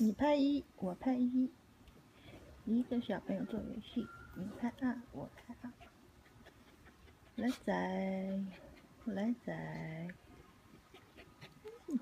你拍一，我拍一，一个小朋友做游戏，你拍二，我拍二。来仔，来仔。嗯